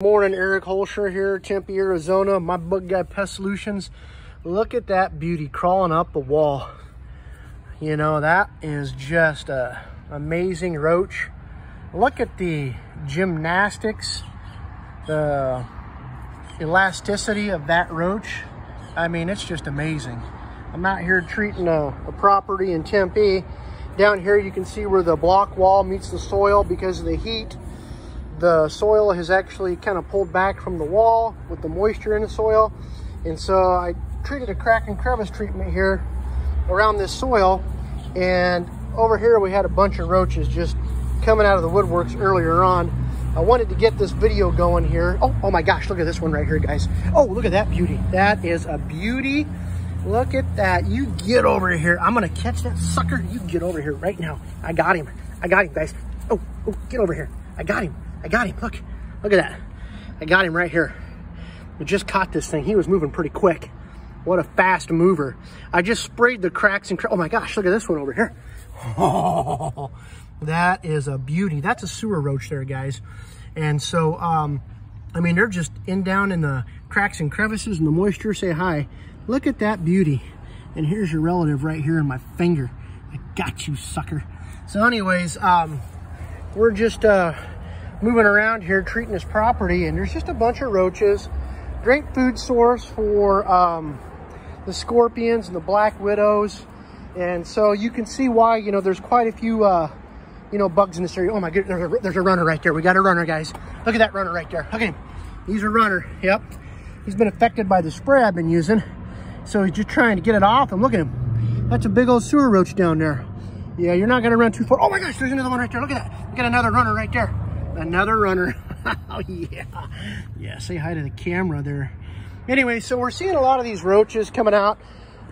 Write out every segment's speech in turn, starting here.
Morning, Eric Hoelscher here, Tempe, Arizona, my bug guy pest solutions. Look at that beauty crawling up the wall. You know, that is just a amazing roach. Look at the gymnastics, the elasticity of that roach. I mean, it's just amazing. I'm out here treating a, a property in Tempe. Down here, you can see where the block wall meets the soil because of the heat the soil has actually kind of pulled back from the wall with the moisture in the soil. And so I treated a crack and crevice treatment here around this soil. And over here we had a bunch of roaches just coming out of the woodworks earlier on. I wanted to get this video going here. Oh, oh my gosh, look at this one right here, guys. Oh, look at that beauty. That is a beauty. Look at that. You get over here. I'm going to catch that sucker. You get over here right now. I got him. I got him, guys. Oh, oh, get over here. I got him. I got him. Look, look at that. I got him right here. We just caught this thing. He was moving pretty quick. What a fast mover. I just sprayed the cracks and, oh my gosh, look at this one over here. Oh, that is a beauty. That's a sewer roach there, guys. And so, um, I mean, they're just in down in the cracks and crevices and the moisture. Say hi. Look at that beauty. And here's your relative right here in my finger. I got you, sucker. So anyways, um, we're just, uh, moving around here treating this property and there's just a bunch of roaches. Great food source for um, the scorpions and the black widows. And so you can see why, you know, there's quite a few, uh, you know, bugs in this area. Oh my goodness, there's a, there's a runner right there. We got a runner, guys. Look at that runner right there. Look at him. He's a runner. Yep. He's been affected by the spray I've been using. So he's just trying to get it off. And look at him. That's a big old sewer roach down there. Yeah, you're not going to run too far. Oh my gosh, there's another one right there. Look at that. We got another runner right there another runner. oh, yeah. Yeah, say hi to the camera there. Anyway, so we're seeing a lot of these roaches coming out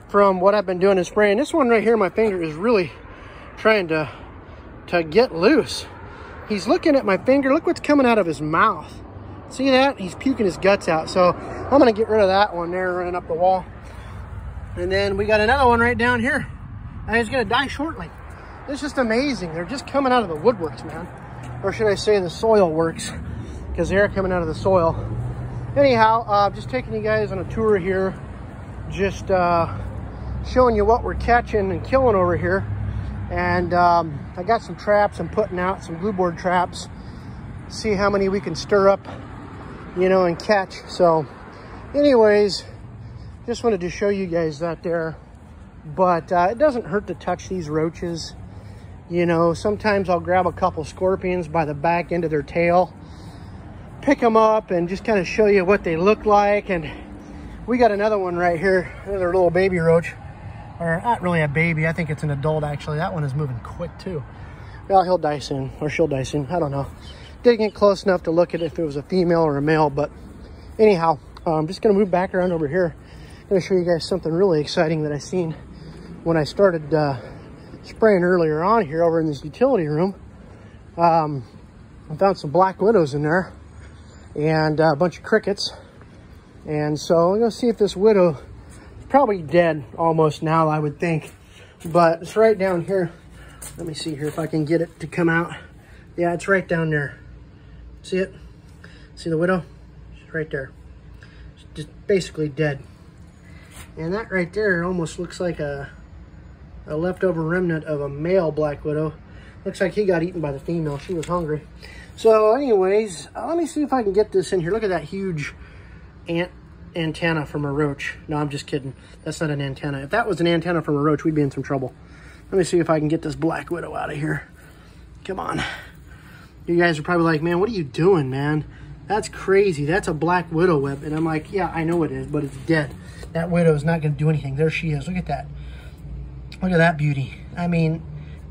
from what I've been doing in spraying. This one right here, my finger is really trying to, to get loose. He's looking at my finger. Look what's coming out of his mouth. See that? He's puking his guts out. So I'm going to get rid of that one there running up the wall. And then we got another one right down here. And he's going to die shortly. It's just amazing. They're just coming out of the woodworks, man or should I say the soil works because they're coming out of the soil. Anyhow, uh, just taking you guys on a tour here, just uh, showing you what we're catching and killing over here. And um, I got some traps I'm putting out, some glue board traps, see how many we can stir up, you know, and catch. So anyways, just wanted to show you guys that there. But uh, it doesn't hurt to touch these roaches. You know, sometimes I'll grab a couple scorpions by the back end of their tail, pick them up and just kind of show you what they look like. And we got another one right here, another little baby roach. Or not really a baby, I think it's an adult actually. That one is moving quick too. Well, he'll die soon, or she'll die soon, I don't know. Didn't get close enough to look at if it was a female or a male, but anyhow, I'm just gonna move back around over here. I'm gonna show you guys something really exciting that I seen when I started uh, spraying earlier on here over in this utility room. Um, I found some black widows in there and uh, a bunch of crickets. And so I'm gonna see if this widow is probably dead almost now, I would think. But it's right down here. Let me see here if I can get it to come out. Yeah, it's right down there. See it? See the widow? She's right there. She's just basically dead. And that right there almost looks like a a leftover remnant of a male black widow. Looks like he got eaten by the female. She was hungry. So anyways, uh, let me see if I can get this in here. Look at that huge ant antenna from a roach. No, I'm just kidding. That's not an antenna. If that was an antenna from a roach, we'd be in some trouble. Let me see if I can get this black widow out of here. Come on. You guys are probably like, man, what are you doing, man? That's crazy. That's a black widow web. And I'm like, yeah, I know it is, but it's dead. That widow is not going to do anything. There she is. Look at that. Look at that beauty. I mean,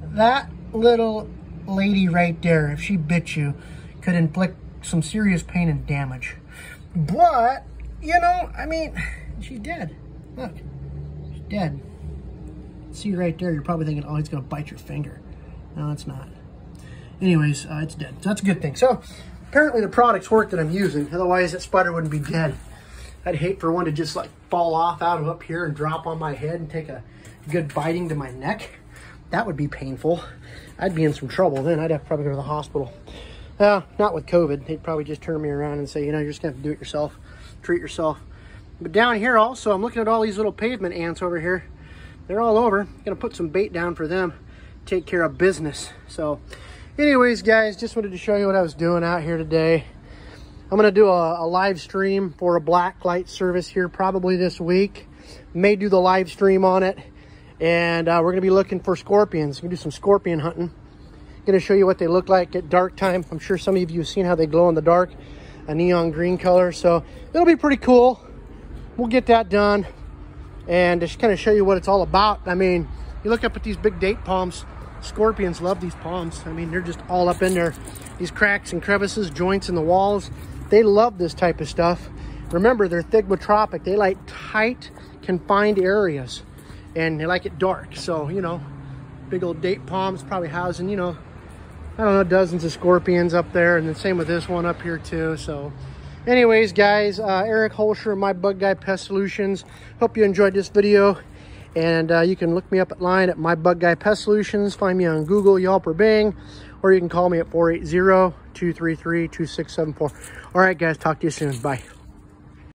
that little lady right there, if she bit you, could inflict some serious pain and damage. But, you know, I mean, she's dead. Look, she's dead. See right there, you're probably thinking, oh, he's going to bite your finger. No, it's not. Anyways, uh, it's dead. So that's a good thing. So apparently the products work that I'm using. Otherwise, that spider wouldn't be dead. I'd hate for one to just like fall off out of up here and drop on my head and take a good biting to my neck. That would be painful. I'd be in some trouble then. I'd have to probably go to the hospital. Well, not with COVID. They'd probably just turn me around and say, you know, you're just gonna have to do it yourself, treat yourself. But down here also, I'm looking at all these little pavement ants over here. They're all over. Gonna put some bait down for them, take care of business. So anyways, guys, just wanted to show you what I was doing out here today. I'm gonna do a, a live stream for a black light service here probably this week. May do the live stream on it. And uh, we're gonna be looking for scorpions. We're gonna do some scorpion hunting. Gonna show you what they look like at dark time. I'm sure some of you have seen how they glow in the dark, a neon green color. So it'll be pretty cool. We'll get that done and just kind of show you what it's all about. I mean, you look up at these big date palms, scorpions love these palms. I mean, they're just all up in there. These cracks and crevices, joints in the walls, they love this type of stuff. Remember, they're thigmotropic. They like tight, confined areas and they like it dark. So, you know, big old date palms probably housing, you know, I don't know, dozens of scorpions up there. And the same with this one up here too. So anyways, guys, uh, Eric Hoelscher, My Bug Guy Pest Solutions. Hope you enjoyed this video. And uh, you can look me up at line at My Bug Guy Pest Solutions. Find me on Google, Yelp, or Bing. Or you can call me at 480-233-2674. All right, guys, talk to you soon. Bye.